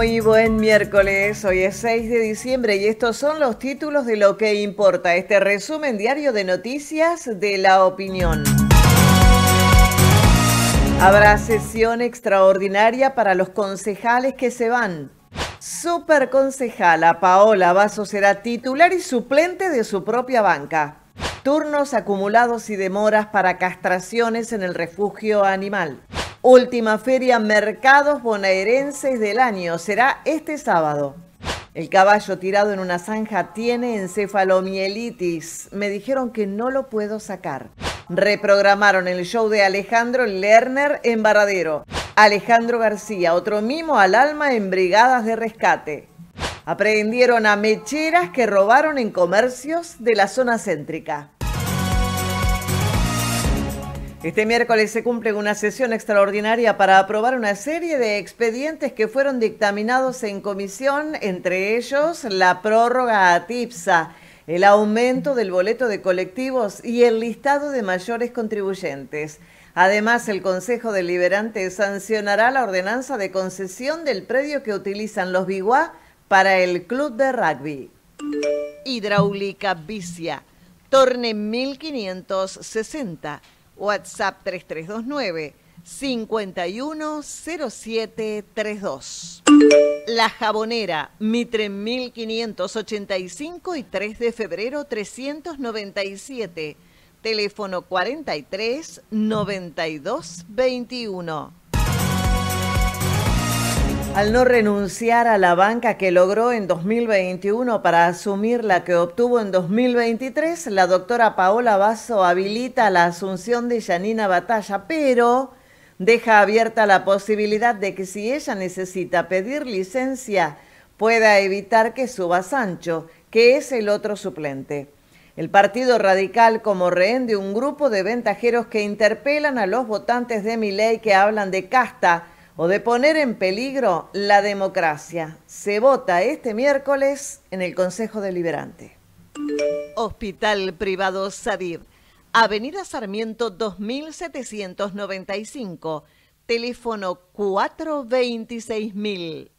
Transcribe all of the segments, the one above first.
Muy buen miércoles, hoy es 6 de diciembre y estos son los títulos de lo que importa, este resumen diario de noticias de la opinión. Habrá sesión extraordinaria para los concejales que se van. Superconcejala Paola Vaso será titular y suplente de su propia banca. Turnos acumulados y demoras para castraciones en el refugio animal. Última feria Mercados Bonaerenses del año será este sábado. El caballo tirado en una zanja tiene encefalomielitis. Me dijeron que no lo puedo sacar. Reprogramaron el show de Alejandro Lerner en Varadero. Alejandro García, otro mimo al alma en brigadas de rescate. Aprehendieron a mecheras que robaron en comercios de la zona céntrica. Este miércoles se cumple una sesión extraordinaria para aprobar una serie de expedientes que fueron dictaminados en comisión, entre ellos la prórroga a TIPSA, el aumento del boleto de colectivos y el listado de mayores contribuyentes. Además, el Consejo Deliberante sancionará la ordenanza de concesión del predio que utilizan los Biguá para el club de rugby. Hidráulica Vicia, Torne 1560 WhatsApp 3329 510732. La Jabonera, Mitre 1585 y 3 de febrero 397. Teléfono 43 92 21. Al no renunciar a la banca que logró en 2021 para asumir la que obtuvo en 2023, la doctora Paola Basso habilita la asunción de Yanina Batalla, pero deja abierta la posibilidad de que si ella necesita pedir licencia, pueda evitar que suba Sancho, que es el otro suplente. El Partido Radical como rehén de un grupo de ventajeros que interpelan a los votantes de ley que hablan de casta, o de poner en peligro la democracia. Se vota este miércoles en el Consejo Deliberante. Hospital Privado Sadir, Avenida Sarmiento 2795, teléfono 426000.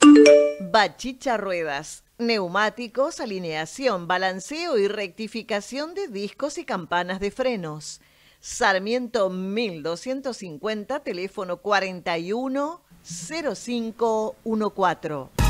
Bachicha Ruedas, neumáticos, alineación, balanceo y rectificación de discos y campanas de frenos. Sarmiento 1250, teléfono 41 0514.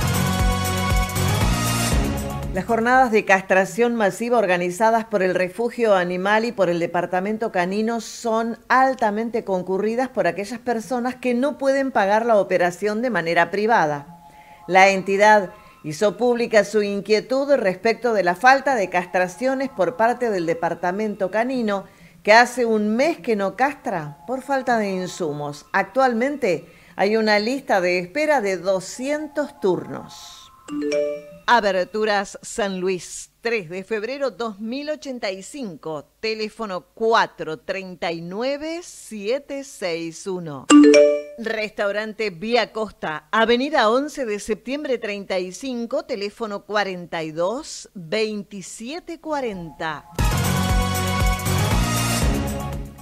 Las jornadas de castración masiva organizadas por el Refugio Animal y por el Departamento Canino son altamente concurridas por aquellas personas que no pueden pagar la operación de manera privada. La entidad hizo pública su inquietud respecto de la falta de castraciones por parte del Departamento Canino, que hace un mes que no castra por falta de insumos. Actualmente, hay una lista de espera de 200 turnos. Aberturas San Luis, 3 de febrero 2085, teléfono 439-761. Restaurante Vía Costa, Avenida 11 de septiembre 35, teléfono 42 2740.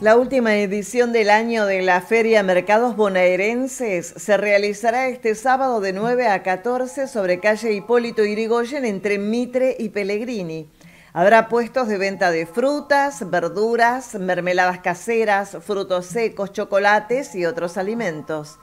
La última edición del año de la Feria Mercados Bonaerenses se realizará este sábado de 9 a 14 sobre calle Hipólito Irigoyen entre Mitre y Pellegrini. Habrá puestos de venta de frutas, verduras, mermeladas caseras, frutos secos, chocolates y otros alimentos.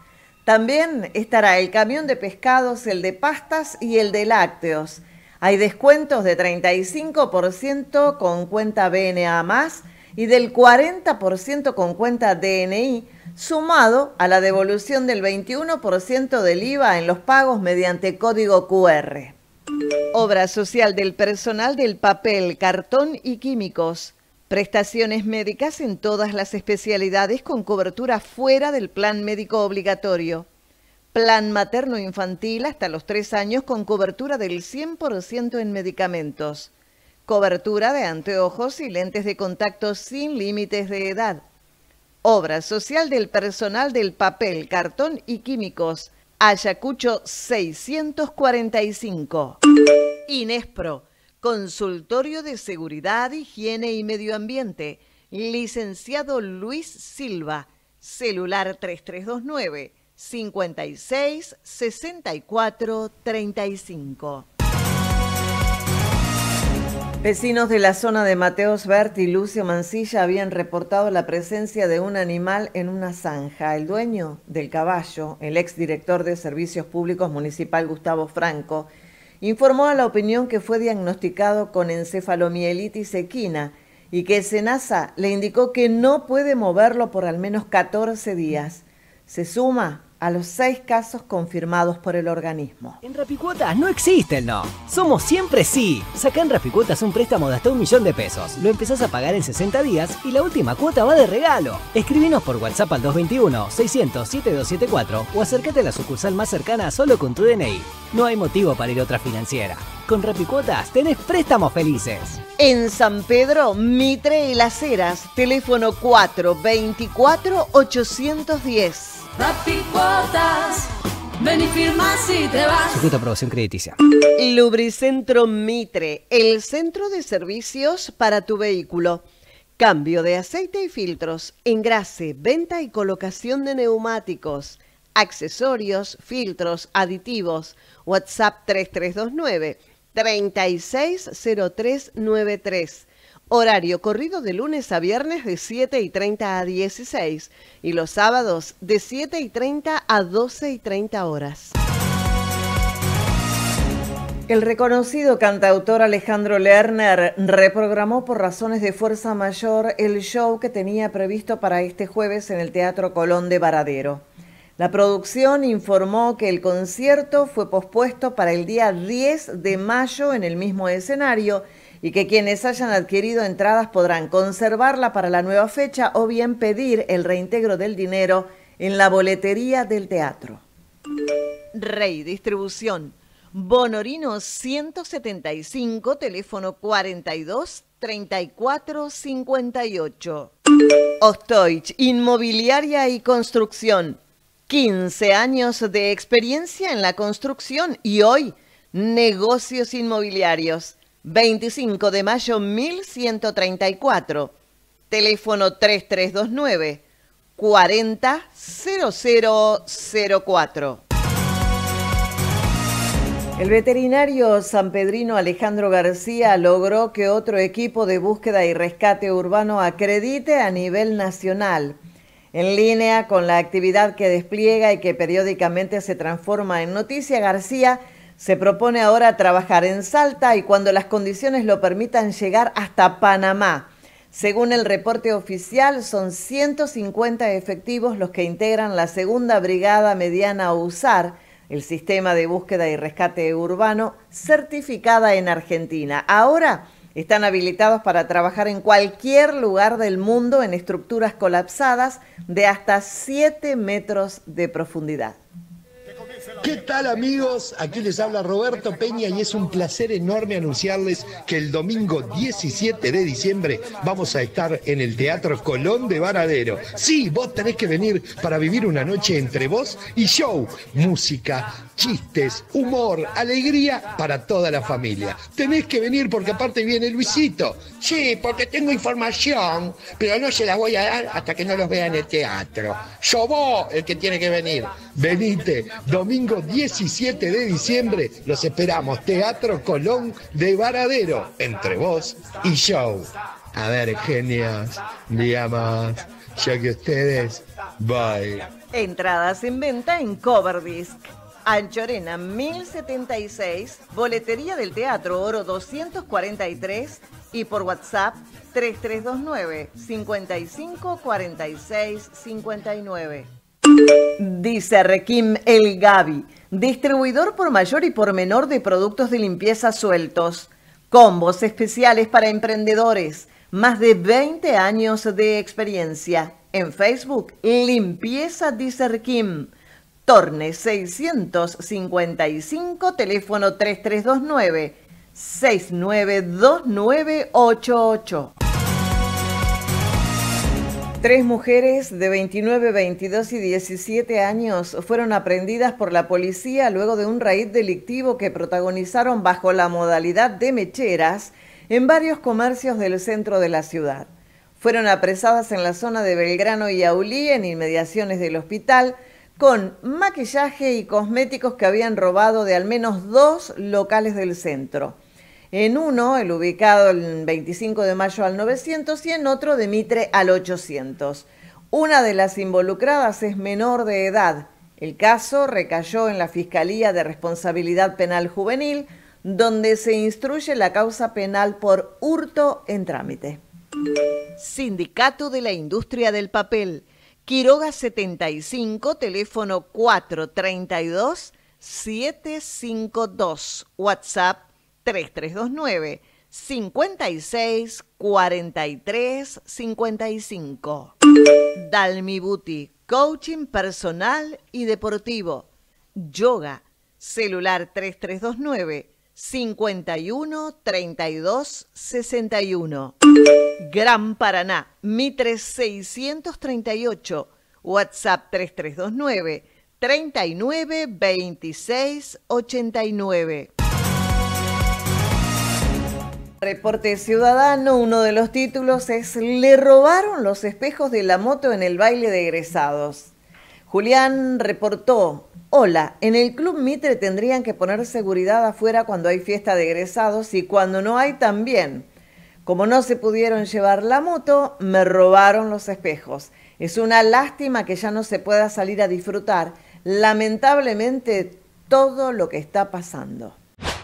También estará el camión de pescados, el de pastas y el de lácteos. Hay descuentos de 35% con cuenta BNA más y del 40% con cuenta DNI, sumado a la devolución del 21% del IVA en los pagos mediante código QR. Obra social del personal del papel, cartón y químicos. Prestaciones médicas en todas las especialidades con cobertura fuera del plan médico obligatorio. Plan materno-infantil hasta los tres años con cobertura del 100% en medicamentos Cobertura de anteojos y lentes de contacto sin límites de edad. Obra social del personal del papel, cartón y químicos. Ayacucho 645. Inespro. Consultorio de Seguridad, Higiene y Medio Ambiente. Licenciado Luis Silva. Celular 3329 56 64 35. Vecinos de la zona de Mateos Bert y Lucio Mancilla habían reportado la presencia de un animal en una zanja. El dueño del caballo, el exdirector de Servicios Públicos Municipal Gustavo Franco, informó a la opinión que fue diagnosticado con encefalomielitis equina y que Senasa le indicó que no puede moverlo por al menos 14 días. Se suma a los seis casos confirmados por el organismo. En Rapicuotas no existe el no. Somos siempre sí. Saca en Rapicuotas un préstamo de hasta un millón de pesos. Lo empezás a pagar en 60 días y la última cuota va de regalo. Escribinos por WhatsApp al 221-600-7274 o acércate a la sucursal más cercana solo con tu DNI. No hay motivo para ir a otra financiera. Con Rapicuotas tenés préstamos felices. En San Pedro, Mitre y Las Heras, teléfono 424 810. Rapicuotas, ven y firma si te vas. A aprobación crediticia. Lubricentro Mitre, el centro de servicios para tu vehículo. Cambio de aceite y filtros, engrase, venta y colocación de neumáticos, accesorios, filtros, aditivos. WhatsApp 3329 360393. Horario corrido de lunes a viernes de 7 y 30 a 16 y los sábados de 7 y 30 a 12 y 30 horas. El reconocido cantautor Alejandro Lerner reprogramó por razones de fuerza mayor el show que tenía previsto para este jueves en el Teatro Colón de Varadero. La producción informó que el concierto fue pospuesto para el día 10 de mayo en el mismo escenario y que quienes hayan adquirido entradas podrán conservarla para la nueva fecha o bien pedir el reintegro del dinero en la boletería del teatro. Rey Distribución. Bonorino 175, teléfono 42 34 58. Ostoich, Inmobiliaria y Construcción. 15 años de experiencia en la construcción y hoy negocios inmobiliarios. 25 de mayo 1134. Teléfono 3329 400004. El veterinario sanpedrino Alejandro García logró que otro equipo de búsqueda y rescate urbano acredite a nivel nacional. En línea con la actividad que despliega y que periódicamente se transforma en noticia, García se propone ahora trabajar en Salta y cuando las condiciones lo permitan llegar hasta Panamá. Según el reporte oficial, son 150 efectivos los que integran la segunda brigada mediana USAR, el sistema de búsqueda y rescate urbano, certificada en Argentina. Ahora están habilitados para trabajar en cualquier lugar del mundo en estructuras colapsadas de hasta 7 metros de profundidad. ¿Qué tal amigos? Aquí les habla Roberto Peña y es un placer enorme anunciarles que el domingo 17 de diciembre vamos a estar en el Teatro Colón de Varadero. Sí, vos tenés que venir para vivir una noche entre vos y show, música, chistes, humor, alegría para toda la familia. Tenés que venir porque aparte viene Luisito. Sí, porque tengo información, pero no se la voy a dar hasta que no los vea en el teatro. Yo vos el que tiene que venir. Venite, domingo 17 de diciembre, los esperamos. Teatro Colón de Varadero, entre vos y show. A ver, genios, día más, ya que ustedes, bye. Entradas en venta en Coverdisc. Anchorena 1076, Boletería del Teatro Oro 243 y por WhatsApp 3329 55 46 59. Dice Requim El Gavi, distribuidor por mayor y por menor de productos de limpieza sueltos, combos especiales para emprendedores, más de 20 años de experiencia. En Facebook, Limpieza Dice Requim. Torne 655, teléfono 3329 692988. Tres mujeres de 29, 22 y 17 años fueron aprendidas por la policía luego de un raid delictivo que protagonizaron bajo la modalidad de mecheras en varios comercios del centro de la ciudad. Fueron apresadas en la zona de Belgrano y Aulí, en inmediaciones del hospital, con maquillaje y cosméticos que habían robado de al menos dos locales del centro. En uno, el ubicado el 25 de mayo al 900 y en otro de Mitre al 800. Una de las involucradas es menor de edad. El caso recayó en la Fiscalía de Responsabilidad Penal Juvenil, donde se instruye la causa penal por hurto en trámite. Sindicato de la Industria del Papel. Quiroga 75, teléfono 432 752, WhatsApp 3329 56 43 55. Dalmi Boutique, coaching personal y deportivo. Yoga, celular 3329 51 32 61. Gran Paraná, Mitre 638, WhatsApp 3329 39 26 89. Reporte Ciudadano, uno de los títulos es Le robaron los espejos de la moto en el baile de egresados. Julián reportó, hola, en el Club Mitre tendrían que poner seguridad afuera cuando hay fiesta de egresados y cuando no hay también. Como no se pudieron llevar la moto, me robaron los espejos. Es una lástima que ya no se pueda salir a disfrutar. Lamentablemente, todo lo que está pasando.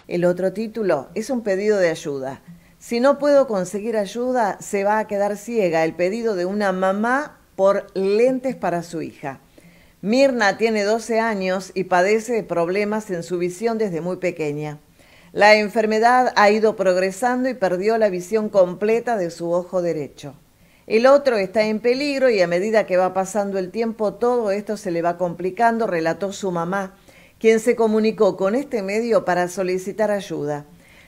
El otro título es un pedido de ayuda. Si no puedo conseguir ayuda, se va a quedar ciega. El pedido de una mamá por lentes para su hija. Mirna tiene 12 años y padece de problemas en su visión desde muy pequeña. La enfermedad ha ido progresando y perdió la visión completa de su ojo derecho. El otro está en peligro y a medida que va pasando el tiempo todo esto se le va complicando, relató su mamá, quien se comunicó con este medio para solicitar ayuda.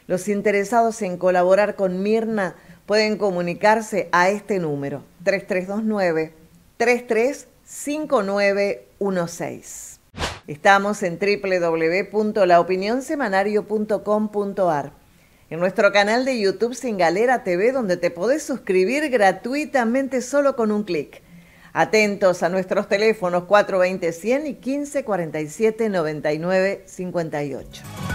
Los interesados en colaborar con Mirna pueden comunicarse a este número 3329 335916. Estamos en www.laopinionsemanario.com.ar. En nuestro canal de YouTube Sin Galera TV, donde te podés suscribir gratuitamente solo con un clic. Atentos a nuestros teléfonos 420-100 y 1547-9958.